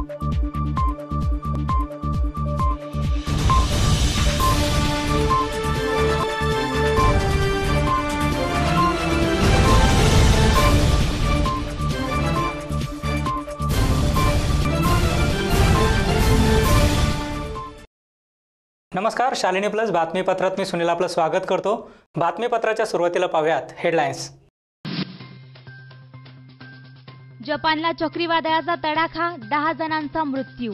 नमस्कार शालिनी प्लस बातमीपत्रात मी सुनील आपलं स्वागत करतो. बातमीपत्राच्या सुरुवातीला पाहूयात हेडलाईन्स जपानला चक्रीवादळाचा तडाखा दहा जणांचा मृत्यू.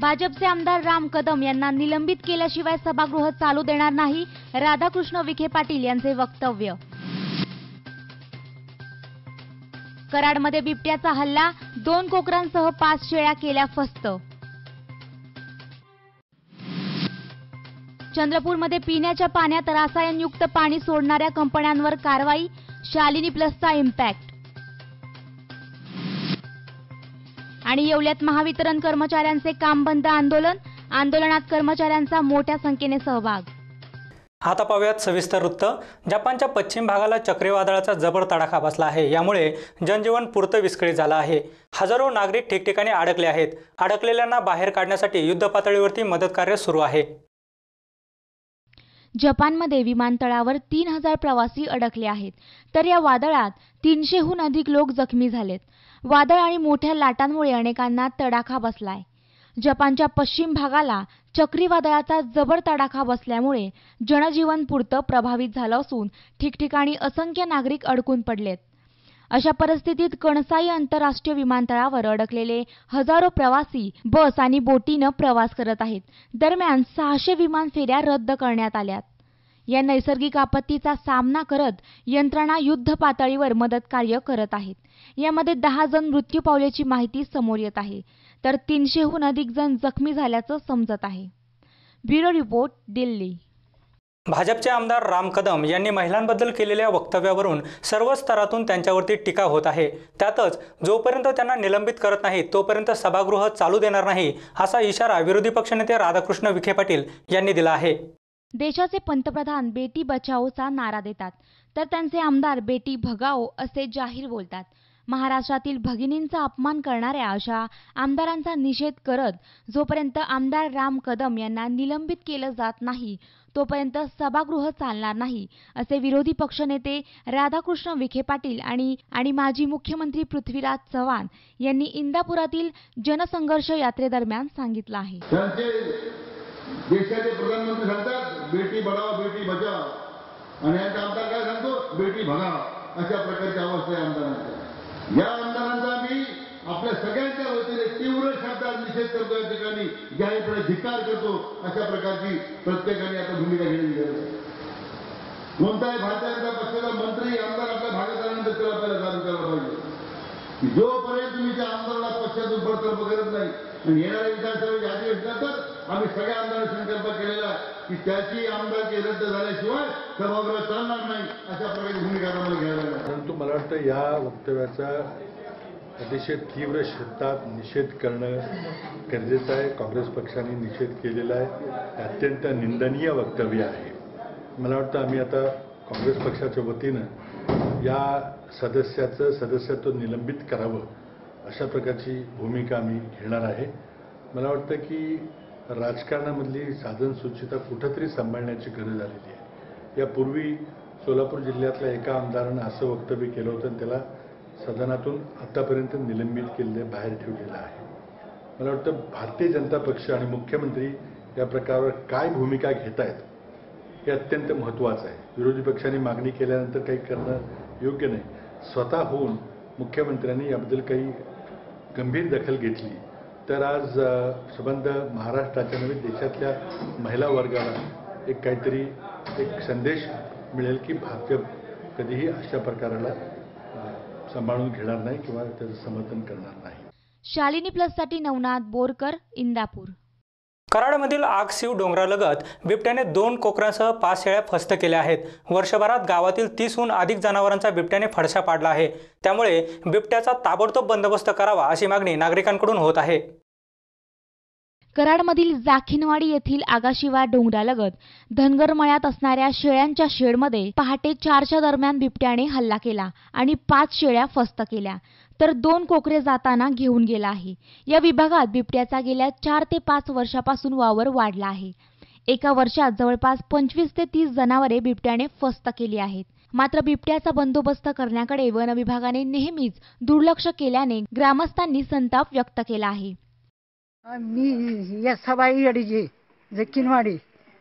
भाजपचे आमदार राम कदम यांना निलंबित केल्याशिवाय सभागृह चालू देणार नाही राधाकृष्ण विखे पाटील यांचे वक्तव्य. कराडमध्ये बिबट्याचा हल्ला दोन कोकरांसह पाच शेळ्या केल्या फस्त चंद्रपूरमध्ये पिण्याच्या पाण्यात रसायनयुक्त पाणी सोडणाऱ्या कंपन्यांवर कारवाई शालिनी प्लसचा इम्पॅक्ट आणि येवल्यात महावितरण कर्मचाऱ्यांचे काम बंद आंदोलन आंदोलनात कर्मचाऱ्यांचा मोठ्या संख्येने सहभाग. आता पाहूयात सविस्तर वृत्त. जपानच्या पश्चिम भागाला चक्रीवादळाचा जबर तडाखा बसला आहे. यामुळे जनजीवन पुरतं विस्कळीत झालं आहे. हजारो नागरिक ठिकठिकाणी अडकले आहेत. अडकलेल्यांना बाहेर काढण्यासाठी युद्ध पातळीवरती मदत कार्य सुरू आहे. जपानमध्ये विमानतळावर तीन हजार प्रवासी अडकले आहेत. तर या वादळात तीनशेहून अधिक लोक जखमी झालेत. वादळ आणि मोठ्या लाटांमुळे अनेकांना तडाखा बसलाय. जपानच्या पश्चिम भागाला चक्रीवादळाचा जबर तडाखा बसल्यामुळे जनजीवन पुरतं प्रभावित झालं असून ठिकठिकाणी असंख्य नागरिक अडकून पडलेत. अशा परिस्थितीत कणसाई आंतरराष्ट्रीय विमानतळावर अडकलेले हजारो प्रवासी बस आणि बोटीनं प्रवास करत आहेत. दरम्यान सहाशे विमान फेऱ्या रद्द करण्यात आल्यात. या नैसर्गिक आपत्तीचा सामना करत यंत्रणा युद्ध पातळीवर मदत कार्य करत आहेत. यामध्ये दहा जण मृत्यू पावल्याची माहिती समोर येत आहे. तर तीनशेहून अधिक जण जखमी झाल्याचं समजत आहे. Bureau report Delhi. भाजपचे आमदार राम कदम यांनी महिलांबद्दल केलेल्या वक्तव्यावरून सर्व स्तरातून त्यांच्यावरती टीका होत आहे. त्यातच जोपर्यंत त्यांना निलंबित करत नाही तोपर्यंत सभागृह चालू देणार नाही असा इशारा विरोधी पक्षनेते राधाकृष्ण विखे पाटील यांनी दिला आहे. देशाचे पंतप्रधान बेटी बचाओचा नारा देतात. तर त्यांचे आमदार बेटी भगाओ असे जाहीर बोलतात. महाराष्ट्रातील भगिनींचा अपमान करणाऱ्या अशा आमदारांचा निषेध करत जोपर्यंत आमदार राम कदम यांना निलंबित केलं जात नाही तोपर्यंत सभागृह चालणार नाही असे विरोधी पक्षनेते राधाकृष्ण विखे पाटील आणि आणि माजी मुख्यमंत्री पृथ्वीराज चव्हाण यांनी इंदापुरातील जनसंघर्ष यात्रेदरम्यान सांगितलं आहे. देशाचे प्रधानमंत्री सांगतात बेटी बढाओ बेटी बचाव आणि यांचा आमदार काय सांगतो बेटी भगाव अशा प्रकारची अवस्था आहे. आमदारांच्या या आमदारांचा मी आपल्या सगळ्यांच्या वतीने तीव्र शब्दात निषेध करतो या ठिकाणी. जाहीरपणे धिकार करतो अशा प्रकारची प्रत्येकाने आता भूमिका घेण्याची गरज आहे. कोणताही भारतीय जनता पक्षाचा मंत्री आमदार आपल्या भागात आल्यानंतर त्याला आपल्याला जाणून करायला पाहिजे. जोपर्यंत तुम्ही त्या आमदाराला पक्षातून बडतर्फ करत नाही आणि येणाऱ्या विधानसभेच्या अधिवेशनानंतर आम्ही सगळ्या आमदारांनी संकल्प केलेला की त्याची आमदारकी रद्द झाल्याशिवाय सभागृह चालणार नाही अशा प्रकारची भूमिका आम्हाला घ्यायला परंतु मला वाटतं या वक्तव्याचा अतिशय तीव्र शब्दात निषेध करणं गरजेचं आहे. काँग्रेस पक्षाने निषेध केलेला आहे. अत्यंत निंदनीय वक्तव्य आहे. मला वाटतं आम्ही आता काँग्रेस पक्षाच्या वतीनं या सदस्याचं सदस्यत्व निलंबित करावं अशा प्रकारची भूमिका आम्ही घेणार आहे. मला वाटतं की राजकारणामधली साधनसूचिता कुठंतरी सांभाळण्याची गरज आलेली आहे. यापूर्वी सोलापूर जिल्ह्यातल्या एका आमदारानं असं वक्तव्य केलं होतं आणि त्याला सदनातून आतापर्यंत निलंबित केलेलं बाहेर ठेवलेलं आहे. मला वाटतं भारतीय जनता पक्ष आणि मुख्यमंत्री या प्रकारावर काय भूमिका घेत आहेत हे अत्यंत महत्त्वाचं आहे. विरोधी पक्षांनी मागणी केल्यानंतर काही करणं योग्य नाही. स्वतः होऊन मुख्यमंत्र्यांनी याबद्दल काही गंभीर दखल घेतली. तर आज संबंध महाराष्ट्राच्या नव्हे देशातल्या महिला वर्गाला एक काहीतरी एक संदेश मिळेल की भाजप कधीही अशा प्रकाराला सांभाळून घेणार नाही किंवा त्याचं समर्थन करणार नाही. शालिनी प्लससाठी नवनाथ बोरकर इंदापूर. कराडमधील आगसीव डोंगरालगत बिबट्याने दोन कोकरांसह पाच शेळ्या फस्त केल्या आहेत. वर्षभरात गावातील तीसहून अधिक जनावरांचा बिबट्याने फडशा पाडला आहे. त्यामुळे बिबट्याचा ताबडतोब बंदोबस्त करावा अशी मागणी नागरिकांकडून होत आहे. कराडमधील जाखिनवाडी येथील आगाशिवा डोंगरालगत धनगरमळ्यात असणाऱ्या शेळ्यांच्या शेडमध्ये पहाटे चारच्या दरम्यान बिबट्याने हल्ला केला आणि पाच शेळ्या फस्त केल्या. तर दोन कोकरे जाताना घेऊन गेला आहे. या विभागात बिबट्याचा गेल्या चार ते पाच वर्षापासून वावर वाढला आहे. एका वर्षात जवळपास पंचवीस ते तीस जनावरे बिबट्याने फस्त केली आहेत. मात्र बिबट्याचा बंदोबस्त करण्याकडे वन विभागाने नेहमीच दुर्लक्ष केल्याने ग्रामस्थांनी संताप व्यक्त केला आहे. मी यसाबाई अडीजी जकीनवाडी.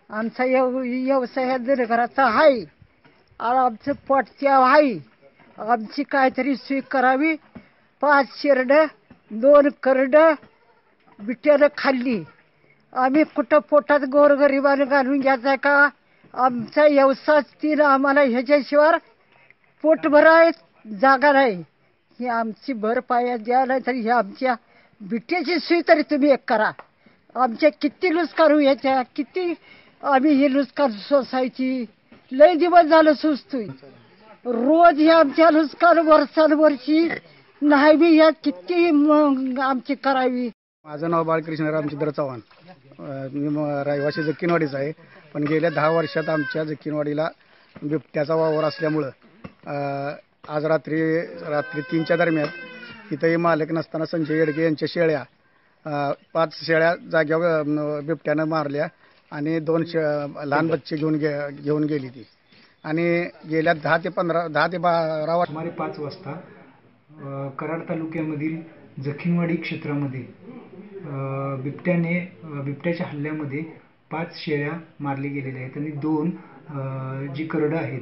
आमचा व्यव व्यवसाय हा घराचा आहे आणि आमचं पोटच्या आहे आमची काहीतरी सोय करावी. पाच शिरड दोन करड बिट्यानं खाल्ली. आम्ही कुठं पोटात गोरगरिबानं घालून घ्यायचा का? आमचा व्यवसाय तीन आम्हाला ह्याच्याशिवाय पोट भराय जागा नाही. ही आमची भर पाया द्या नाही तरी ही आमच्या बिट्याची सुई तरी तुम्ही एक करा. आमचे किती नुसकान याच्या किती आम्ही ही लुस्कार सोसायची. लय दिवस झालं सुचतोय. रोज ह्या आमच्या लुस्कार वर्षानुवर्षी नाही बी या किती मग आमची करावी. माझं नाव बाळकृष्ण रामचंद्र चव्हाण. अं, मी म- रहिवासी जक्कीनवाडीचा आहे. पण गेल्या दहा वर्षात आमच्या जक्कीनवाडीला बिबट्याचा वावर असल्यामुळं अं, आज रात्री रात्री तीनच्या दरम्यान इथंही मालक नसताना संजय येडगे यांच्या शेळ्या अं, पाच शेळ्या जाग्यावर अं, बिबट्यानं मारल्या आणि दोन शे लहान बच्चे घेऊन गे घेऊन गेली ती. आणि गेल्या दहा ते पंधरा दहा ते बारा वर्ष सुमारे पाच वाजता अ, कराड तालुक्यामधील जखीनवाडी क्षेत्रामध्ये अ, बिबट्याने अ, बिबट्याच्या हल्ल्यामध्ये पाच शेळ्या मारली गेलेल्या आहेत आणि दोन अ, जी करडं आहेत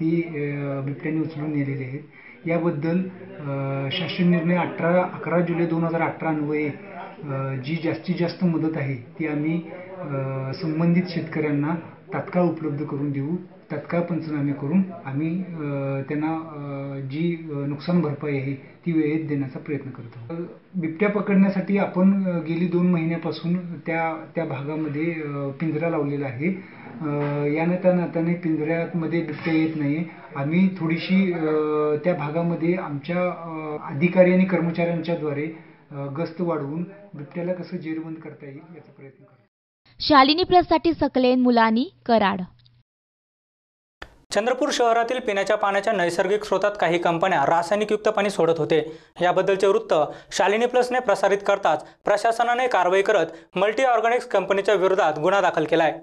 ती अ, बिबट्याने उचलून नेलेली आहेत. याबद्दल शासन निर्णय अठरा अकरा जुलै दोन हजार अठरा अन्वये जी जास्तीत जास्त मदत आहे ती आम्ही संबंधित शेतकऱ्यांना तात्काळ उपलब्ध करून देऊ तात्काळ पंचनामे करून आम्ही त्यांना जी नुकसान भरपाई आहे ती वेळेत देण्याचा प्रयत्न करतो बिबट्या पकडण्यासाठी आपण गेली दोन महिन्यापासून त्या त्या भागामध्ये पिंजरा लावलेला आहे. या नात्या नात्याने पिंजऱ्यामध्ये बिबट्या येत नाही आम्ही थोडीशी त्या भागामध्ये आमच्या अधिकारी आणि कर्मचाऱ्यांच्याद्वारे अ, गस्त वाढवून बिबट्याला कसं जेरबंद करता येईल याचा प्रयत्न करतो. शालिनी प्लससाठी सकलेन मुलानी कराड. चंद्रपूर शहरातील पिण्याच्या पाण्याच्या नैसर्गिक स्रोतात काही कंपन्या रासायनिकयुक्त पाणी सोडत होते. याबद्दलचे वृत्त शालिनी प्लसने प्रसारित करताच प्रशासनाने कारवाई करत मल्टी ऑर्गॅनिक्स कंपनीच्या विरोधात गुन्हा दाखल केलाय.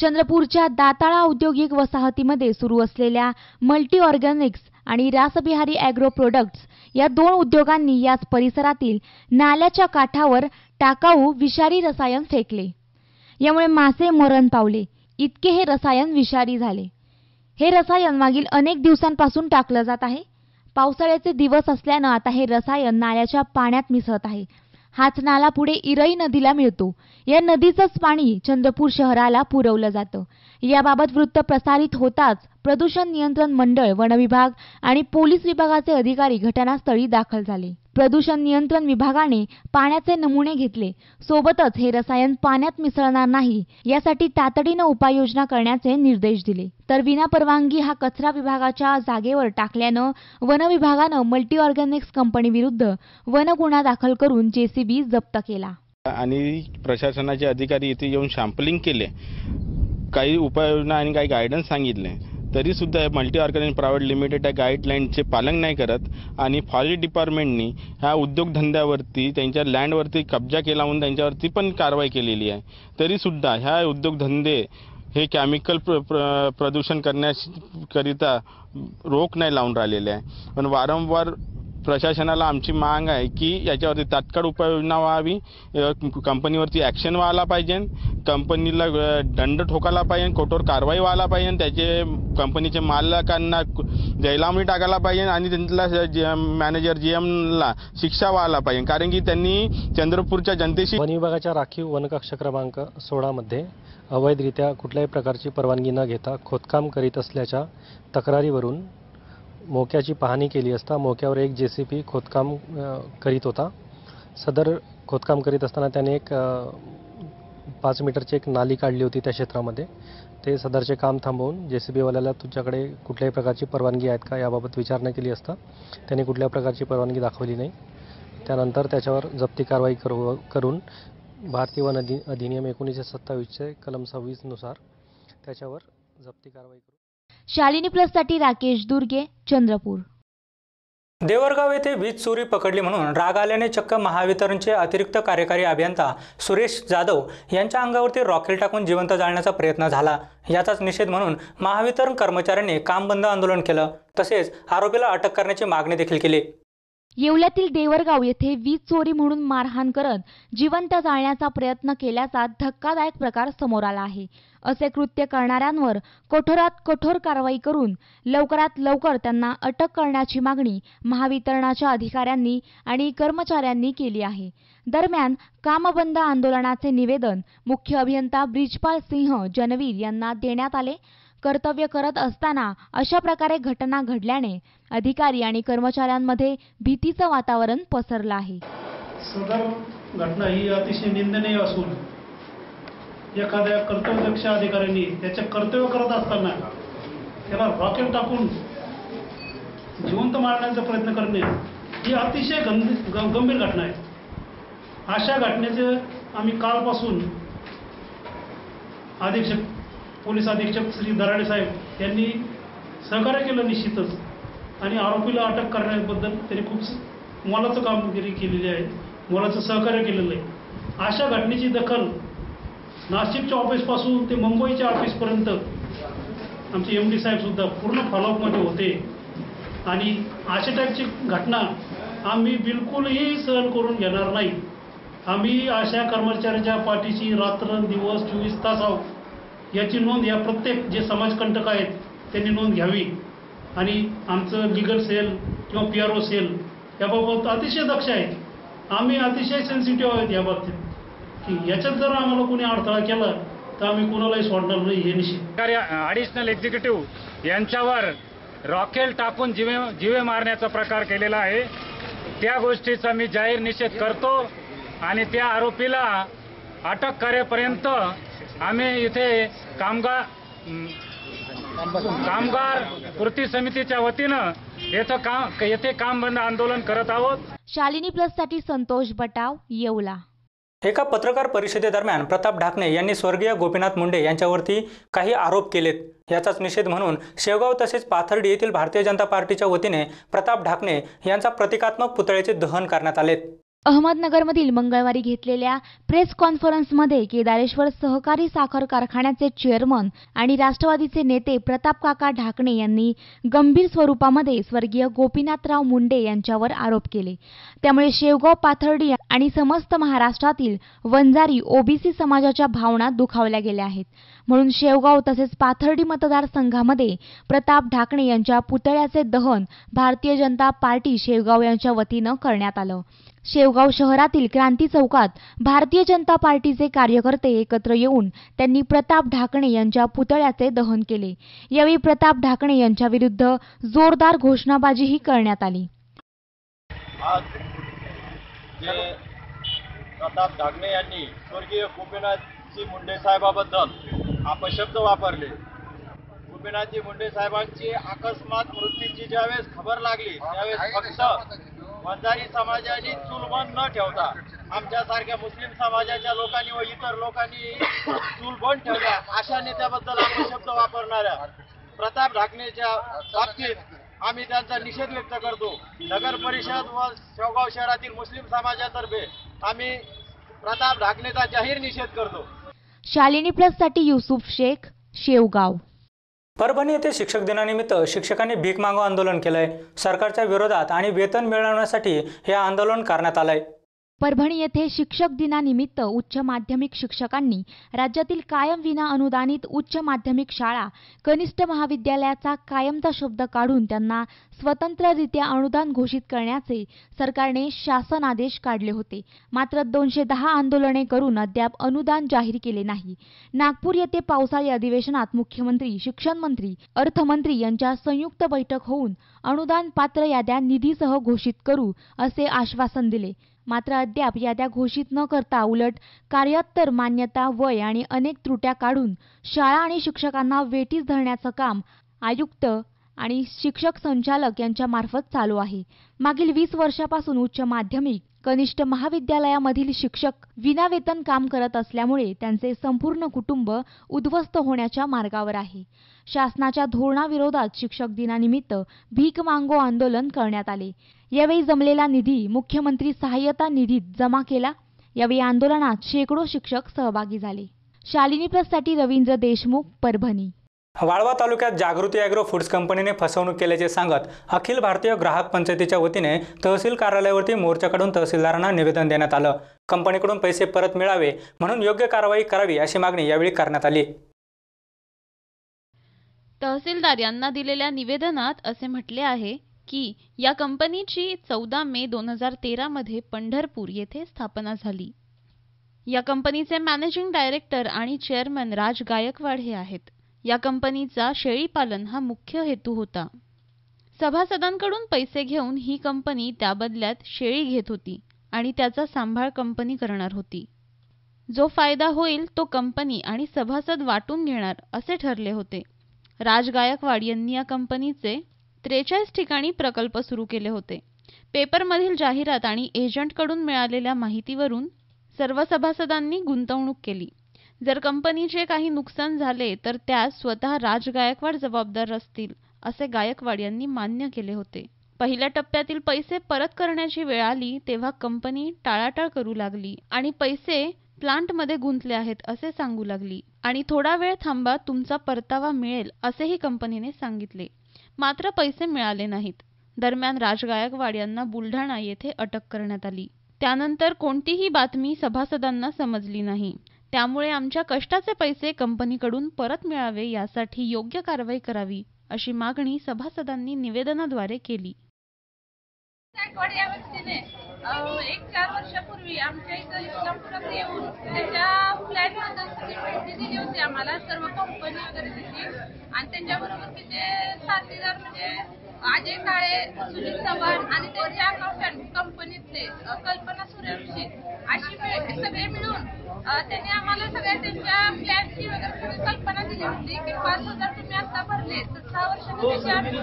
चंद्रपूरच्या दाताळा औद्योगिक वसाहतीमध्ये सुरू असलेल्या मल्टी ऑर्गॅनिक्स आणि रासबिहारी ॲग्रो प्रोडक्ट्स या दोन उद्योगांनी याच परिसरातील नाल्याच्या काठावर टाकाऊ विषारी रसायन फेकले. यामुळे मासे मरण पावले. इतके हे रसायन विषारी झाले. हे रसायन मागील अनेक दिवसांपासून टाकलं जात आहे. पावसाळ्याचे दिवस असल्यानं आता हे रसायन नाल्याच्या पाण्यात मिसळत आहे. हाच नाला पुढे इरई नदीला मिळतो. या नदीचंच पाणी चंद्रपूर शहराला पुरवलं जातं. याबाबत वृत्त प्रसारित होताच प्रदूषण नियंत्रण मंडळ वनविभाग आणि पोलीस विभागाचे अधिकारी घटनास्थळी दाखल झाले. प्रदूषण नियंत्रण विभागाने पाण्याचे नमुने घेतले. सोबतच हे रसायन पाण्यात मिसळणार नाही यासाठी तातडीनं उपाययोजना करण्याचे निर्देश दिले. तर विनापरवानगी हा कचरा विभागाच्या जागेवर टाकल्यानं वन विभागानं मल्टी ऑर्गॅनिक्स कंपनीविरुद्ध वन गुन्हा दाखल करून जेसीबी जप्त केला. आणि प्रशासनाचे अधिकारी इथे येऊन शॅम्पलिंग केले. काही उपाययोजना आणि काही गायडन्स सांगितले. तरीसुद्धा हे मल्टी ऑर्गॅनिक प्रायव्हेट लिमिटेड या गाईडलाईनचे पालन नाही करत आणि फॉरेस्ट डिपार्टमेंटनी ह्या उद्योगधंद्यावरती त्यांच्या लँडवरती कब्जा केला म्हणून त्यांच्यावरती पण कारवाई केलेली आहे. तरीसुद्धा ह्या उद्योगधंदे हे केमिकल प्र प्र प्रदूषण करण्याकरिता रोख नाही लावून राहिलेले आहे. पण वारंवार प्रशासनाला आमची मांग आहे की याच्यावरती तात्काळ उपाययोजना व्हावी. कंपनीवरती ॲक्शन व्हायला पाहिजे. कंपनीला दंड ठोकायला पाहिजे. कठोर कारवाई व्हायला पाहिजे. त्याचे कंपनीचे मालकांना जैलामणी टाकायला पाहिजे आणि त्यांना जी मॅनेजर जी एमला शिक्षा व्हायला पाहिजे. कारण की त्यांनी चंद्रपूरच्या जनतेशी वन विभागाच्या राखीव वनकक्ष क्रमांक सोळामध्ये अवैधरित्या कुठल्याही प्रकारची परवानगी न घेता खोदकाम करीत असल्याच्या तक्रारीवरून मोक्याची पाहणी केली असता मोक्यावर एक जे सी पी खोदकाम करीत होता. सदर खोदकाम करीत असताना त्याने एक पाच मीटरची एक नाली काढली होती त्या क्षेत्रामध्ये. ते सदरचे काम थांबवून जे सी बीवाल्याला तुझ्याकडे कुठल्याही प्रकारची परवानगी आहेत का याबाबत विचारणा केली असता त्याने कुठल्या प्रकारची परवानगी दाखवली नाही. त्यानंतर त्याच्यावर जप्ती कारवाई करू करून भारतीय वन अधि अधिनियम एकोणीसशे सत्तावीसचे कलम सव्वीसनुसार त्याच्यावर जप्ती कारवाई करू. शालिनी प्लससाठी राकेश दुर्गे चंद्रपूर. देवरगाव येथे वीज चोरी पकडली म्हणून राग आल्याने चक्क महावितरणचे अतिरिक्त कार्यकारी अभियंता सुरेश जाधव यांच्या अंगावरती रॉकेल टाकून जिवंत जाळण्याचा प्रयत्न झाला. याचाच निषेध म्हणून महावितरण कर्मचाऱ्यांनी काम बंद आंदोलन केलं. तसेच आरोपीला अटक करण्याची मागणी देखील केली. येवल्यातील देवरगाव येथे वीज चोरी म्हणून मारहाण करत जिवंत जाळण्याचा प्रयत्न केल्याचा धक्कादायक प्रकार समोर आला आहे. असे कृत्य करणाऱ्यांवर कठोरात कठोर कारवाई करून लवकरात लवकर त्यांना अटक करण्याची मागणी महावितरणाच्या अधिकाऱ्यांनी आणि कर्मचाऱ्यांनी केली आहे. दरम्यान कामबंद आंदोलनाचे निवेदन मुख्य अभियंता ब्रिजपाल सिंह जनवीर यांना देण्यात आले. कर्तव्य करत असताना अशा प्रकारे घटना घडल्याने अधिकारी आणि कर्मचाऱ्यांमध्ये भीतीचं वातावरण पसरलं आहे. सदर घटना ही अतिशय निंदनीय असून एखाद्या कर्तव्यदक्ष अधिकाऱ्यांनी त्याचे कर्तव्य करत असताना त्याला रॉकेट टाकून जिवंत मारण्याचा प्रयत्न करणे ही अतिशय गंभ गंभीर घटना आहे. अशा घटनेचे आम्ही कालपासून अधीक्षक पोलीस अधीक्षक श्री दराडे साहेब यांनी सहकार्य केलं निश्चितच. आणि आरोपीला अटक करण्याबद्दल त्यांनी खूप मोलाचं कामगिरी केलेली आहे. मोलाचं सहकार्य केलेलं आहे. अशा घटनेची दखल नाशिकच्या ऑफिसपासून ते मुंबईच्या ऑफिसपर्यंत आमचे एम डी साहेबसुद्धा पूर्ण फॉलोअपमध्ये होते. आणि अशा टाईपची घटना आम्ही बिलकुलही सहन करून घेणार नाही. आम्ही अशा कर्मचाऱ्याच्या पाठीशी रात्र दिवस चोवीस तास आहोत. याची नोंद या प्रत्येक जे समाजकंटक आहेत त्यांनी नोंद घ्यावी. आणि आमचं लिगल सेल किंवा पी आर ओ सेल याबाबत अतिशय दक्ष आहे आम्ही अतिशय सेन्सिटिव्ह आहोत या बाबतीत. की याच्यात जर आम्हाला कोणी अडथळा केला तर आम्ही कोणालाही सोडणार नाही हे निश्चित. ॲडिशनल एक्झिक्युटिव्ह यांच्यावर रॉकेल टाकून जिवे जिवे मारण्याचा प्रकार केलेला आहे. त्या गोष्टीचा मी जाहीर निषेध करतो. आणि त्या आरोपीला अटक करेपर्यंत आम्ही इथे कामगार कामगार कृती समितीच्या वतीनं येथं काम येथे काम बंद आंदोलन करत आहोत. शालिनी प्लससाठी संतोष बटाव येवला. एका पत्रकार परिषदेदरम्यान प्रताप ढाकणे यांनी स्वर्गीय गोपीनाथ मुंडे यांच्यावरती काही आरोप केलेत. याचाच निषेध म्हणून शेवगाव तसेच पाथर्डी येथील भारतीय जनता पार्टीच्या वतीने प्रताप ढाकणे यांचा प्रतिकात्मक पुतळ्याचे दहन करण्यात आलेत. अहमदनगरमधील मंगळवारी घेतलेल्या प्रेस कॉन्फरन्समध्ये केदारेश्वर सहकारी साखर कारखान्याचे चेअरमन आणि राष्ट्रवादीचे नेते प्रताप काका ढाकणे यांनी गंभीर स्वरूपामध्ये स्वर्गीय गोपीनाथराव मुंडे यांच्यावर आरोप केले. त्यामुळे शेवगाव पाथर्डी आणि समस्त महाराष्ट्रातील वंजारी ओबीसी समाजाच्या भावना दुखावल्या गेल्या आहेत. म्हणून शेवगाव तसेच पाथर्डी मतदारसंघामध्ये प्रताप ढाकणे यांच्या पुतळ्याचे दहन भारतीय जनता पार्टी शेवगाव यांच्या वतीनं करण्यात आलं. शेवगाव शहरातील क्रांती चौकात भारतीय जनता पार्टीचे कार्यकर्ते एकत्र येऊन त्यांनी प्रताप ढाकणे यांच्या पुतळ्याचे दहन केले. यावेळी प्रताप ढाकणे यांच्या विरुद्ध जोरदार घोषणाबाजीही करण्यात आली. आज जे प्रताप ढाकणे यांनी स्वर्गीय गोपीनाथजी मुंडे साहेबाबद्दल अपशब्द वापरले. गोपीनाथजी मुंडे साहेबांची अकस्मात मृत्यूची ज्यावेळेस खबर लागली त्यावेळेस फक्त वंजारी समाजाने चुलबंद न ठेवता आमच्यासारख्या मुस्लिम समाजाच्या लोकांनी व इतर लोकांनी चुलबंद ठेवल्या अशा नेत्याबद्दल शब्द वापरणाऱ्या प्रताप ढाकणेच्या बाबतीत आम्ही त्यांचा निषेध व्यक्त करतो. नगर परिषद व शेवगाव शहरातील मुस्लिम समाजातर्फे आम्ही प्रताप ढाकणेचा जाहीर निषेध करतो. शालिनी प्लससाठी युसुफ शेख शेवगाव. परभणी येथे शिक्षक दिनानिमित्त शिक्षकांनी भीक मागो आंदोलन केलंय. सरकारच्या विरोधात आणि वेतन मिळवण्यासाठी हे आंदोलन करण्यात आलंय. परभणी येथे शिक्षक दिनानिमित्त उच्च माध्यमिक शिक्षकांनी राज्यातील कायम विना अनुदानित उच्च माध्यमिक शाळा कनिष्ठ महाविद्यालयाचा कायमचा शब्द काढून त्यांना स्वतंत्ररित्या अनुदान घोषित करण्याचे सरकारने शासन आदेश काढले होते. मात्र दोनशे दहा आंदोलने करून अद्याप अनुदान जाहीर केले नाही. नागपूर येथे पावसाळी अधिवेशनात मुख्यमंत्री शिक्षण मंत्री अर्थमंत्री यांच्या संयुक्त बैठक होऊन अनुदान पात्र याद्या निधीसह घोषित करू असे आश्वासन दिले. मात्र अद्याप याद्या घोषित न करता उलट कार्योत्तर मान्यता वय आणि अनेक त्रुट्या काढून शाळा आणि शिक्षकांना वेठीस धरण्याचं काम आयुक्त आणि शिक्षक संचालक यांच्या मार्फत चालू आहे. मागील वीस वर्षापासून उच्च माध्यमिक कनिष्ठ महाविद्यालयामधील शिक्षक विनावेतन काम करत असल्यामुळे त्यांचे संपूर्ण कुटुंब उद्ध्वस्त होण्याच्या मार्गावर आहे. शासनाच्या धोरणाविरोधात शिक्षक दिनानिमित्त भीक मांगो आंदोलन करण्यात आले. यावेळी जमलेला निधी मुख्यमंत्री सहाय्यता निधीत जमा केला. यावेळी आंदोलनात शेकडो शिक्षक सहभागी झाले. शालिनी प्लससाठी रवींद्र देशमुख परभणी. वाळवा तालुक्यात जागृती ॲग्रो फूड्स कंपनीने फसवणूक केल्याचे सांगत अखिल भारतीय ग्राहक पंचायतीच्या वतीने तहसील कार्यालयावरती मोर्चाकडून तहसीलदारांना निवेदन देण्यात आलं. कंपनीकडून पैसे परत मिळावे म्हणून योग्य कारवाई करावी अशी मागणी यावेळी करण्यात आली. तहसीलदार यांना दिलेल्या निवेदनात असे म्हटले आहे की या कंपनीची चौदा मे दोन हजार तेरामध्ये पंढरपूर येथे स्थापना झाली. या कंपनीचे मॅनेजिंग डायरेक्टर आणि चेअरमन राज गायकवाड हे आहेत. या कंपनीचा शेळीपालन हा मुख्य हेतू होता. सभासदांकडून पैसे घेऊन ही कंपनी त्याबदल्यात शेळी घेत होती आणि त्याचा सांभाळ कंपनी करणार होती. जो फायदा होईल तो कंपनी आणि सभासद वाटून घेणार असे ठरले होते. राज गायकवाड यांनी या कंपनीचे त्रेचाळीस ठिकाणी प्रकल्प सुरू केले होते. पेपरमधील जाहिरात आणि एजंटकडून मिळालेल्या माहितीवरून सर्व सभासदांनी गुंतवणूक केली. जर कंपनीचे काही नुकसान झाले तर त्यास स्वतः राज गायकवाड जबाबदार असतील असे गायकवाड यांनी मान्य केले होते. पहिल्या टप्प्यातील पैसे परत करण्याची वेळ आली तेव्हा कंपनी टाळाटाळ करू लागली आणि पैसे प्लांटमध्ये गुंतले आहेत असे सांगू लागली. आणि थोडा वेळ थांबा तुमचा परतावा मिळेल असेही कंपनीने सांगितले. मात्र पैसे मिळाले नाहीत. दरम्यान राज गायकवाड यांना बुलढाणा येथे अटक करण्यात आली. त्यानंतर कोणतीही बातमी सभासदांना समजली नाही. त्यामुळे आमच्या कष्टाचे पैसे कंपनीकडून परत मिळावे यासाठी योग्य कारवाई करावी अशी मागणी सभासदांनी निवेदनाद्वारे केली. एक चार वर्षापूर्वी आमच्या इथं इस्लामपुरात येऊन त्याच्या फ्लॅटबद्दल माहिती दिली होती आम्हाला सर्व कंपनी वगैरे त्याची आणि त्यांच्याबरोबर तिचे साथीदार म्हणजे अजय काळे सुनील चव्हाण आणि त्यांचे अकाउंटंट कंपनीतले कल्पना सूर्यवंशी अशी सगळे मिळून त्यांनी आम्हाला सगळ्या त्यांच्या फ्लॅटची वगैरे सगळी कल्पना दिली होती की पाच हजार तुम्ही आता भरले तर सहा वर्षांनी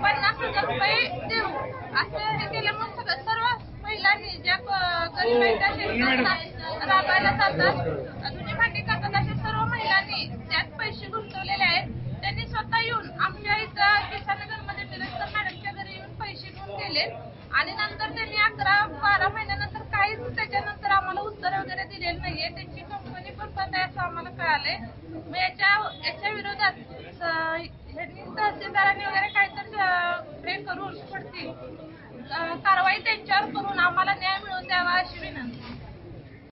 पन्नास हजार रुपये देऊ. असं हे केल्यामुळे सगळं महिलांनी ज्या गरीब आहेत त्या शेतकऱ्यांना राबायला जातात जुनी भांडी करतात अशा सर्व महिलांनी त्यात पैसे गुंतवलेले आहेत त्यांनी स्वतः येऊन आमच्या इथं किसानगरमध्ये टिळकर मॅडमच्या घरी येऊन पैसे घेऊन गेले. आणि नंतर त्यांनी अकरा बारा महिन्यानंतर काहीच त्याच्यानंतर आम्हाला उत्तर वगैरे दिलेलं नाहीये. त्यांची कंपनी पण बंद आहे असं आम्हाला कळालंय. मग याच्या याच्या विरोधात तहसीलदारांनी वगैरे काहीतरी हे करून पडतील. कारवाई त्यांच्यावर करून आम्हाला न्याय मिळवून द्यावा अशी विनंती.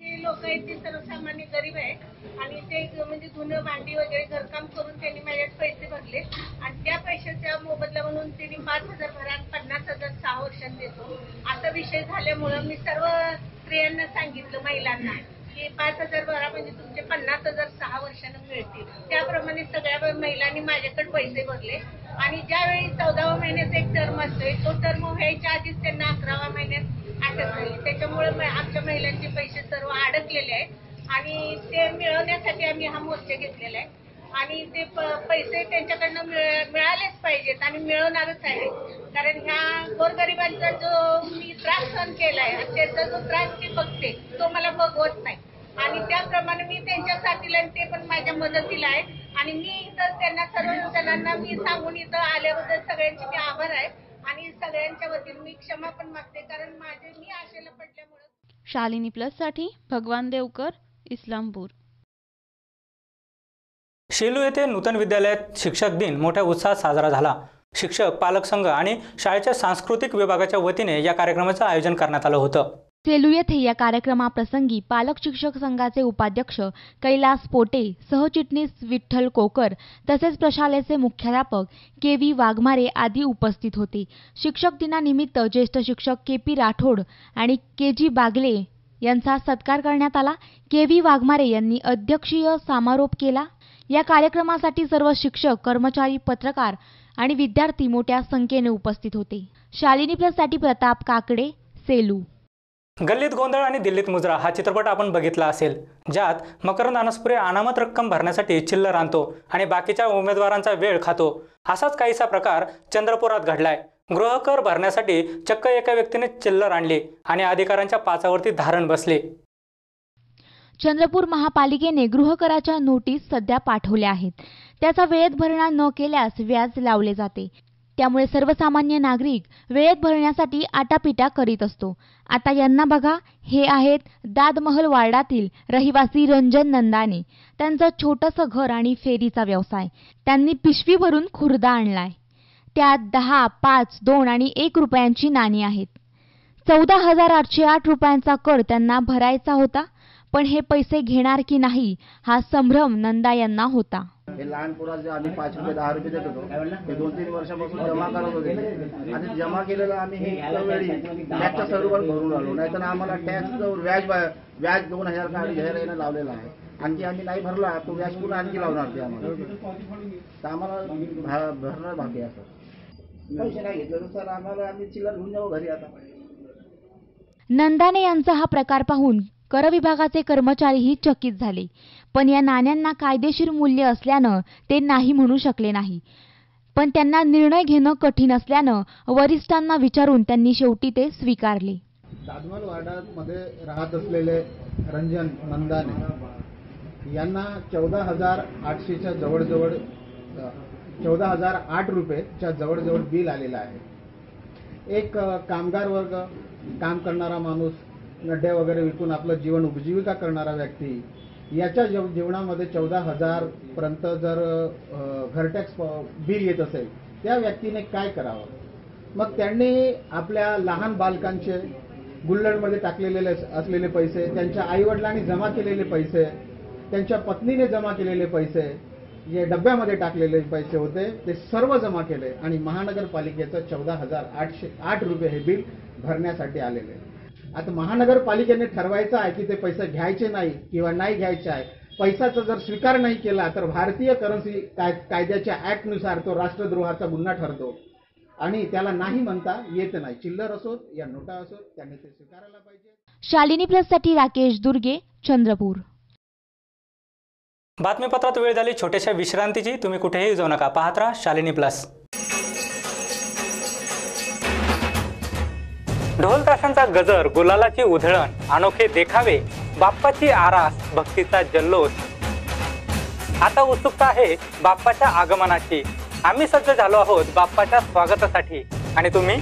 जे लोक आहेत ते सर्वसामान्य गरीब आहेत. आणि ते म्हणजे धुणं भांडी वगैरे घरकाम करून त्यांनी माझ्यात पैसे भरले. आणि त्या पैशाच्या मोबदला म्हणून त्यांनी पाच हजार भरा पन्नास हजार सहा वर्षात देतो. असा विषय झाल्यामुळं मी सर्व स्त्रियांना सांगितलं महिलांना. की पाच हजार भरा म्हणजे तुमचे पन्नास हजार सहा वर्षानं मिळतील. त्याप्रमाणे सगळ्या महिलांनी माझ्याकडे पैसे भरले. आणि ज्यावेळी चौदाव्या महिन्याचा एक टर्म असतोय तो टर्म व्हायच्या आधीच त्यांना अकराव्या महिन्यात अटक झाली. त्याच्यामुळे आमच्या महिलांचे पैसे सर्व अडकलेले आहेत. आणि ते मिळवण्यासाठी आम्ही हा मोर्चा घेतलेला आहे. आणि ते पैसे त्यांच्याकडनं मिळालेच पाहिजेत आणि मिळवणारच आहे. कारण ह्या गोरगरिबांचा जो मी त्रास सहन केला आहे त्याचा जो त्रास मी बघते तो मला बघवत नाही. आणि त्याप्रमाणे मी त्यांच्या साथीला आणि ते पण माझ्या मदतीला आहे आणि मी इथं त्यांना सर्व जणांना मी सांगून इथं आल्याबद्दल सगळ्यांचे मी आभार आहे. आणि सगळ्यांच्या वतीने मी क्षमा पण मागते कारण माझे मी आशेला पडल्यामुळे शालिनी प्लससाठी भगवान देवकर इस्लामपूर. शेलू येथे नूतन विद्यालयात शिक्षक दिन मोठ्या उत्साहात साजरा झाला. शिक्षक पालक संघ आणि शाळेच्या सांस्कृतिक विभागाच्या वतीने या कार्यक्रमाचं आयोजन करण्यात आलं होतं. सेलू येथे या कार्यक्रमाप्रसंगी पालक शिक्षक संघाचे उपाध्यक्ष कैलास पोटे सहचिटणीस विठ्ठल कोकर तसेच प्रशालेचे मुख्याध्यापक के व्ही वाघमारे आदी उपस्थित होते. शिक्षक दिनानिमित्त ज्येष्ठ शिक्षक के पी राठोड आणि के जी बागले यांचा सत्कार करण्यात आला. के व्ही वाघमारे यांनी अध्यक्षीय समारोप केला. या कार्यक्रमासाठी सर्व शिक्षक कर्मचारी पत्रकार आणि विद्यार्थी मोठ्या संख्येने उपस्थित होते. शालिनी प्लससाठी प्रताप काकडे सेलू. गल्लीत गोंधळ आणि दिल्लीत मुजरा हा चित्रपट आपण बघितला असेल ज्यात मकरंद अनसपुरे अनामत रक्कम भरण्यासाठी चिल्लर आणतो आणि बाकीच्या उमेदवारांचा वेळ खातो. असाच काहीसा प्रकार चंद्रपुरात घडलाय. गृहकर भरण्यासाठी चक्क एका व्यक्तीने चिल्लर आणली आणि अधिकाऱ्यांच्या पाचावरती धारण बसले. चंद्रपूर महापालिकेने गृहकराच्या नोटीस सध्या पाठवल्या आहेत. त्याचा वेळेत भरणा न केल्यास व्याज लावले जाते. त्यामुळे सर्वसामान्य नागरिक वेळेत भरण्यासाठी आटापिटा करीत असतो. आता यांना बघा हे आहेत दादमहल वार्डातील रहिवासी रंजन नंदाने. त्यांचं छोटंसं घर आणि फेरीचा व्यवसाय. त्यांनी पिशवी भरून खुर्दा आणलाय. त्यात दहा पाच दोन आणि एक रुपयांची नाणी आहेत. चौदा हजार आठशे आठ रुपयांचा कर त्यांना भरायचा होता. पण हे पैसे घेणार की नाही हा संभ्रम नंदा यांना होता. हे लहान पोराचे आम्ही पाच रुपये दहा रुपये देत होतो ते दोन तीन वर्षापासून जमा करत होते. आणि जमा केलेलं आम्ही हे वेळी टॅक्सच्या स्वरूपात भरून आलो. नाहीतर आम्हाला टॅक्स व्याज व्याज दोन हजार का घ्यायला येणं लावलेलं आहे. आणखी आम्ही नाही भरला तो व्याज पुन्हा आणखी लावणार ते आम्हाला? तर आम्हाला भा- भरणं बाकी सर पैसे नाही घेतले तर सर आम्हाला आम्ही चिल्लर घेऊन जाऊ घरी आता. नंदाने यांचा हा प्रकार पाहून कर विभागाचे कर्मचारीही चकित झाले. पण या नाण्यांना कायदेशीर मूल्य असल्यानं ते नाही म्हणू शकले नाही. पण त्यांना निर्णय घेणं कठीण असल्यानं वरिष्ठांना विचारून त्यांनी शेवटी ते स्वीकारले. दादमल वार्डामध्ये राहत असलेले रंजन नंदाने यांना चौदा हजार आठशेच्या जवळजवळ चौदा हजार आठ रुपयेच्या जवळजवळ बिल आलेलं आहे. एक कामगार वर्ग काम करणारा माणूस नड्या वगैरे विकून आपलं जीवन उपजीविका करणारा व्यक्ती याच्या जेव जीवनामध्ये चौदा हजारपर्यंत जर अ, घरटॅक्स बिल येत असेल त्या व्यक्तीने काय करावं? मग त्यांनी आपल्या लहान बालकांचे गुल्लडमध्ये टाकलेले असलेले पैसे त्यांच्या आईवडिलांनी जमा केलेले पैसे त्यांच्या पत्नीने जमा केलेले पैसे जे डब्यामध्ये टाकलेले पैसे होते ते सर्व जमा केले आणि महानगरपालिकेचं चौदा हजार आठशे आठ रुपये हे बिल भरण्यासाठी आलेले. आता महानगरपालिकेने ठरवायचं आहे की ते पैसे घ्यायचे नाही किंवा नाही घ्यायचे आहे. पैशाचा जर स्वीकार नाही केला तर भारतीय करन्सी काय कायद्याच्या ऍक्टनुसार तो राष्ट्रद्रोहाचा गुन्हा ठरतो. आणि त्याला नाही म्हणता येत नाही. चिल्लर असोत या नोटा असोत त्यांनी ते स्वीकारायला पाहिजे. शालिनी प्लससाठी राकेश दुर्गे चंद्रपूर. बातमीपत्रात वेळ झाली छोट्याशा विश्रांतीची. तुम्ही कुठेही जाऊ नका. पाहत राहा शालिनी प्लस ढोल ताशांचा गजर गुलालाची उधळण अनोखे देखावे बाप्पाची आरास भक्तीचा जल्लोष. आता उत्सुकता आहे बाप्पाच्या आगमनाची. आम्ही सज्ज झालो आहोत बाप्पाच्या स्वागतासाठी. आणि तुम्ही?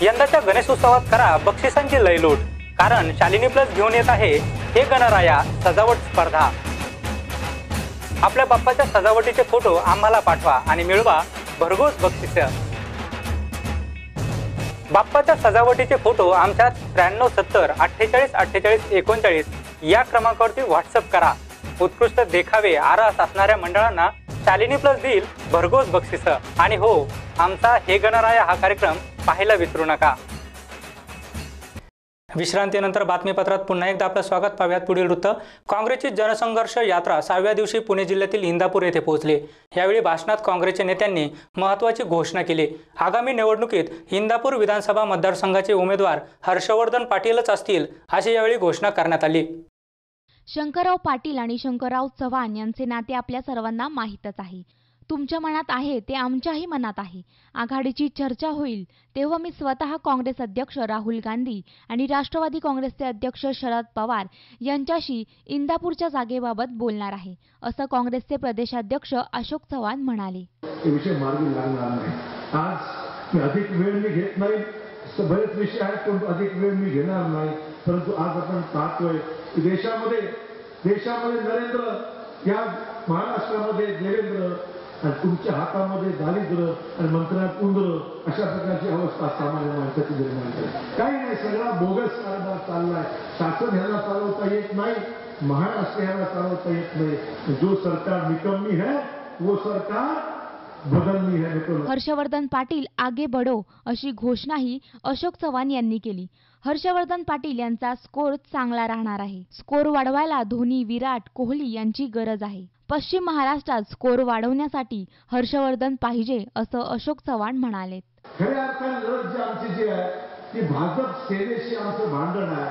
यंदाच्या गणेशोत्सवात करा बक्षिसांची लयलूट. कारण शालिनी प्लस घेऊन येत आहे हे गणराया सजावट स्पर्धा. आपल्या बाप्पाच्या सजावटीचे फोटो आम्हाला पाठवा आणि मिळवा भरघोस बक्षिस. बाप्पाच्या सजावटीचे फोटो आमच्या त्र्याण्णव सत्तर अठ्ठेचाळीस अठ्ठेचाळीस एकोणचाळीस या क्रमांकावरती व्हॉट्सअप करा. उत्कृष्ट देखावे आरास असणाऱ्या मंडळांना शालिनी प्लस देईल भरघोस बक्षिस. आणि हो आमचा हे गणराया हा कार्यक्रम पाहायला विसरू नका. विश्रांतीनंतर बातमीपत्रात पुन्हा एकदा आपलं स्वागत. पाहूयात पुढील वृत्त. काँग्रेसची जनसंघर्ष यात्रा सहाव्या दिवशी पुणे जिल्ह्यातील इंदापूर येथे पोहोचली. यावेळी भाषणात काँग्रेसच्या नेत्यांनी महत्त्वाची घोषणा केली. आगामी निवडणुकीत इंदापूर विधानसभा मतदारसंघाचे उमेदवार हर्षवर्धन पाटीलच असतील अशी यावेळी घोषणा करण्यात आली. शंकरराव पाटील आणि शंकरराव चव्हाण यांचे नाते आपल्या सर्वांना माहीतच आहे. तुमच्या मनात आहे ते आमच्याही मनात आहे. आघाडीची चर्चा होईल तेव्हा मी स्वतः काँग्रेस अध्यक्ष राहुल गांधी आणि राष्ट्रवादी काँग्रेसचे अध्यक्ष शरद पवार यांच्याशी इंदापूरच्या जागेबाबत बोलणार आहे असं काँग्रेसचे प्रदेशाध्यक्ष अशोक चव्हाण म्हणाले. आज मी अधिक वेळ मी घेत नाही बरेच विषय आहेत परंतु अधिक वेळ मी घेणार नाही. परंतु आज आपण पाहतोय की देशामध्ये देशामध्ये नरेंद्र या महाराष्ट्रामध्ये देवेंद्र आणि तुमच्या हातामध्ये दारिद्र्य आणि मंत्र्यात उंदर अशा प्रकारची अवस्था सामान्य माणसाची निर्माण झाली काही नाही सगळा बोगस कारभार चाललाय. शासन ह्याला चालवता येत नाही महाराष्ट्र ह्याला चालवता येत नाही. जो सरकार निकमी है वो सरकार हर्षवर्धन पाटील आगे बडो अशी घोषणाही अशोक चव्हाण यांनी केली. हर्षवर्धन पाटील यांचा स्कोर चांगला राहणार आहे. स्कोर वाढवायला धोनी विराट कोहली यांची गरज आहे. पश्चिम महाराष्ट्रात स्कोर वाढवण्यासाठी हर्षवर्धन पाहिजे असं अशोक चव्हाण म्हणाले खऱ्या अर्थाने लढत जी आमची जी आहे ती भाजप सेनेशी आमचं भांडण आहे.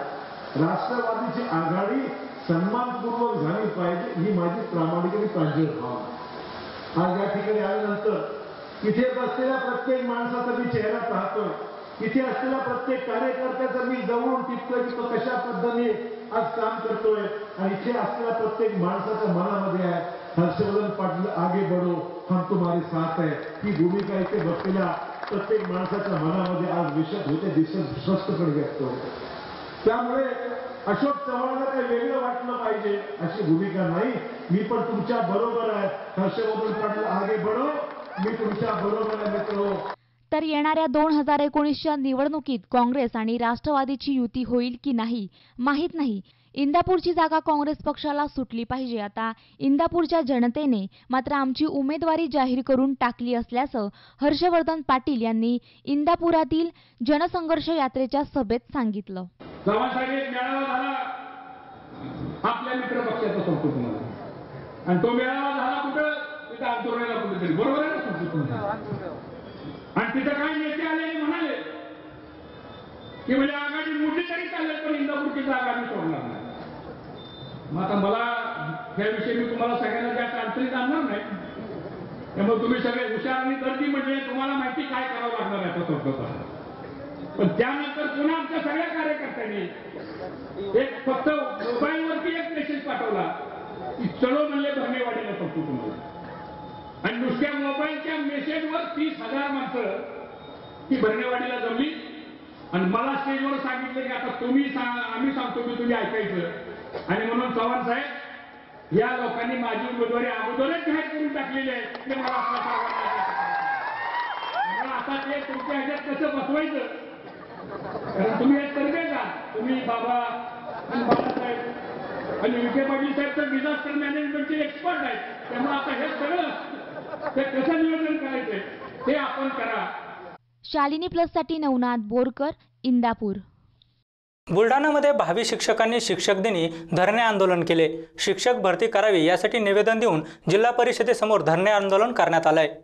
राष्ट्रवादीची आघाडी सन्मानपूर्वक झाली पाहिजे ही माझी प्रामाणिक आणि प्रांजळ भावना आज या ठिकाणी आल्यानंतर इथे बसलेल्या प्रत्येक माणसाचा मी चेहरा पाहतोय. इथे असलेल्या प्रत्येक कार्यकर्त्याचा मी जवळून टिपतोय की तो कशा पद्धतीने आज काम करतोय. आणि इथे असलेल्या प्रत्येक माणसाच्या मनामध्ये आहे हर्षवर्धन पाटील आगे बढो हम तुम्हारे साथ आहे ही भूमिका इथे बसलेल्या प्रत्येक माणसाच्या मनामध्ये आज विषद होते दिसत स्पष्टपणे व्यक्त होते. त्यामुळे अशोक चव्हाणला काही वेगळं वाटलं पाहिजे अशी भूमिका नाही. मी पण तुमच्या बरोबर आहे. हर्षवर्धन पाटील आगे बढो मी तुमच्या बरोबर आहे मित्र. तर येणाऱ्या दोन हजार एकोणीसच्या निवडणुकीत काँग्रेस आणि राष्ट्रवादीची युती होईल की नाही माहीत नाही. इंदापूरची जागा काँग्रेस पक्षाला सुटली पाहिजे. आता इंदापूरच्या जनतेने मात्र आमची उमेदवारी जाहीर करून टाकली असल्याचं हर्षवर्धन पाटील यांनी इंदापुरातील जनसंघर्ष यात्रेच्या सभेत सांगितलं. आपल्या मित्र पक्षाचा सांगतो तुम्हाला. आणि तो मेळावा झाला कुठं? तिथं अंतुर्याला कुठेतरी. बरोबर आहे ना सांगतो तुम्हाला आणि तिथं काही नेते आले म्हणाले की म्हणजे आघाडी मोठी तरी चालेल पण इंदापूरची आघाडी सोडणार नाही. मग आता मला याविषयी मी तुम्हाला सगळ्यांना जास्त अंतरित आणणार नाही त्यामुळे तुम्ही सगळे हुशार आणि गर्दी म्हणजे तुम्हाला माहिती काय करावं लागणार आहे आता थोडक्यात पण त्यानंतर पुन्हा आमच्या सगळ्या कार्यकर्त्यांनी एक फक्त मोबाईलवरती एक मेसेज पाठवला की चलो म्हणले धर्मेवाडीला सांगतो तुम्हाला. आणि नुसत्या मोबाईलच्या मेसेजवर तीस हजार माणसं ती भरणेवाडीला जमली आणि मला स्टेजवर सांगितलं की आता तुम्ही सांगा आम्ही सांगतो की तुम्ही ऐकायचं. आणि म्हणून चव्हाण साहेब या लोकांनी माझी उमेदवारी अगोदरच जाहीर करून टाकलेली आहे. ते मला आता ते तुमच्या ह्याच्यात कसं बसवायचं? कारण तुम्ही हे तरबेज का तुम्ही बाबा आणि बाळासाहेब आणि विखे पाटील साहेब तर डिझास्टर मॅनेजमेंटचे एक्सपर्ट आहेत. त्यामुळे आता हे सगळं ते कसं नियोजन करायचंय ते आपण करा. शालिनी प्लससाठी नवनाथ बोरकर इंदापूर. बुलढाणामध्ये भावी शिक्षकांनी शिक्षक दिनी धरणे आंदोलन केले. शिक्षक भरती करावी यासाठी निवेदन देऊन जिल्हा परिषदेसमोर धरणे आंदोलन करण्यात आलंय.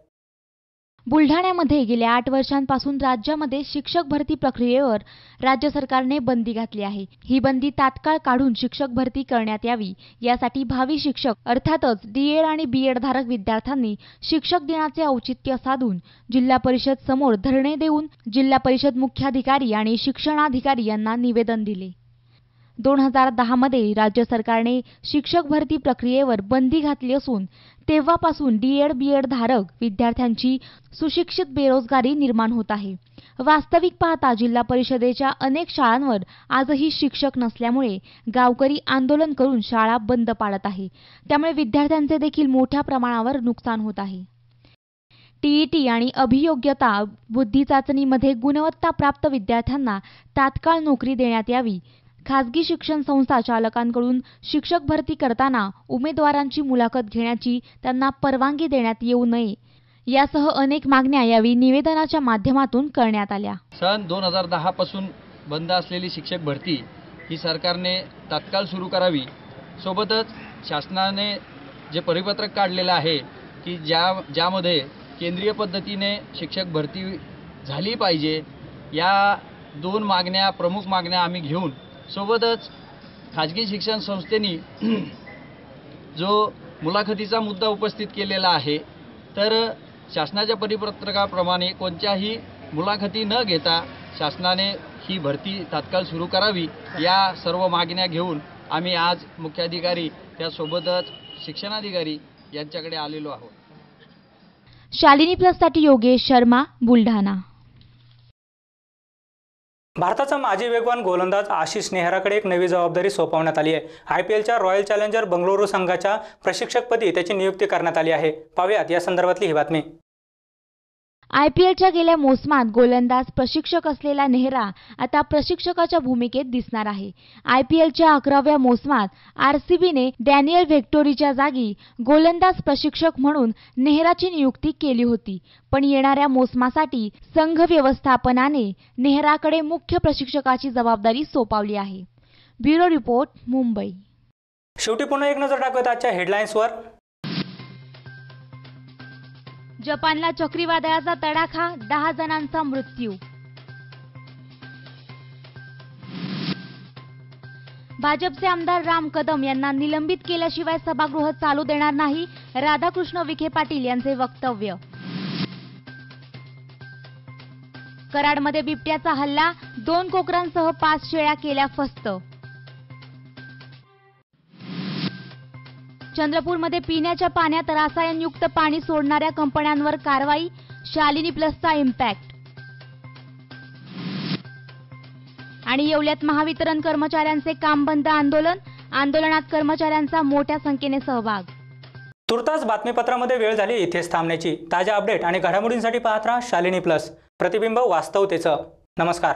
बुलढाण्यामध्ये गेल्या आठ वर्षांपासून राज्यामध्ये शिक्षक भरती प्रक्रियेवर राज्य सरकारने बंदी घातली आहे. ही बंदी तात्काळ काढून शिक्षक भरती करण्यात यावी यासाठी भावी शिक्षक अर्थातच डीएड आणि बीएड धारक विद्यार्थ्यांनी शिक्षक दिनाचे औचित्य साधून जिल्हा परिषद समोर धरणे देऊन जिल्हा परिषद मुख्याधिकारी आणि शिक्षणाधिकारी यांना निवेदन दिले. दोन हजार दहामध्ये राज्य सरकारने शिक्षक भरती प्रक्रियेवर बंदी घातली असून तेव्हापासून डीएड बीएड धारक विद्यार्थ्यांची सुशिक्षित बेरोजगारी निर्माण होत आहे. वास्तविक पाहता जिल्हा परिषदेच्या अनेक शाळांवर आजही शिक्षक नसल्यामुळे गावकरी आंदोलन करून शाळा बंद पाडत आहे. त्यामुळे विद्यार्थ्यांचे देखील मोठ्या प्रमाणावर नुकसान होत आहे. टीईटी आणि अभियोग्यता बुद्धी चाचणीमध्ये गुणवत्ता प्राप्त विद्यार्थ्यांना तात्काळ नोकरी देण्यात यावी खासगी शिक्षण संस्था चालकांकडून शिक्षक भरती करताना उमेदवारांची मुलाखत घेण्याची त्यांना परवानगी देण्यात येऊ नये. यासह अनेक मागण्या यावेळी निवेदनाच्या माध्यमातून करण्यात आल्या. सन दोन हजार दहापासून बंद असलेली शिक्षक भरती ही सरकारने तात्काळ सुरू करावी. सोबतच शासनाने जे परिपत्रक काढलेलं आहे की ज्या ज्यामध्ये केंद्रीय पद्धतीने शिक्षक भरती झाली पाहिजे या दोन मागण्या प्रमुख मागण्या आम्ही घेऊन सोबतच खाजगी शिक्षण संस्थेनी जो मुलाखतीचा मुद्दा उपस्थित केलेला आहे तर शासनाच्या परिपत्रकाप्रमाणे कोणत्याही मुलाखती न घेता शासनाने ही भरती तात्काळ सुरू करावी या सर्व मागण्या घेऊन आम्ही आज मुख्याधिकारी त्यासोबतच शिक्षणाधिकारी यांच्याकडे आलेलो आहोत. शालिनी प्लससाठी योगेश शर्मा बुलढाणा. भारताचा माजी वेगवान गोलंदाज आशिष नेहराकडे एक नवी जबाबदारी सोपवण्यात आली आहे. आय पी एलच्या रॉयल चॅलेंजर बंगळुरू संघाच्या प्रशिक्षकपदी त्याची नियुक्ती करण्यात आली आहे. पाहुयात या संदर्भातली ही बातमी. आय पी एलच्या गेल्या मोसमात गोलंदाज प्रशिक्षक असलेला नेहरा आता प्रशिक्षकाच्या भूमिकेत दिसणार आहे. आय पी एलच्या अकराव्या मोसमात आर सी बीने डॅनियल व्हेक्टोरीच्या जागी गोलंदाज प्रशिक्षक म्हणून नेहराची नियुक्ती केली होती. पण येणाऱ्या मोसमासाठी संघ व्यवस्थापनाने नेहराकडे मुख्य प्रशिक्षकाची जबाबदारी सोपावली आहे. Bureau report Mumbai. शेवटी पुन्हा एक नजर टाकूयात आजच्या हेडलाईन्सवर जपानला चक्रीवादळाचा तडाखा दहा जणांचा मृत्यू. भाजपचे आमदार राम कदम यांना निलंबित केल्याशिवाय सभागृह चालू देणार नाही राधाकृष्ण विखे पाटील यांचे वक्तव्य. कराडमध्ये बिबट्याचा हल्ला दोन कोकरांसह पाच शेळ्या केल्या फस्त चंद्रपूरमध्ये पिण्याच्या पाण्यात रसायनयुक्त पाणी सोडणाऱ्या कंपन्यांवर कारवाई शालिनी प्लसचा इम्पॅक्ट आणि येवल्यात महावितरण कर्मचाऱ्यांचे काम बंद आंदोलन आंदोलनात कर्मचाऱ्यांचा मोठ्या संख्येने सहभाग. तुर्तास बातमीपत्रामध्ये वेळ झाली इथेच थांबण्याची. ताज्या अपडेट आणि घडामोडींसाठी पाहत राहा शालिनी प्लस. प्रतिबिंब वास्तवतेचं. नमस्कार.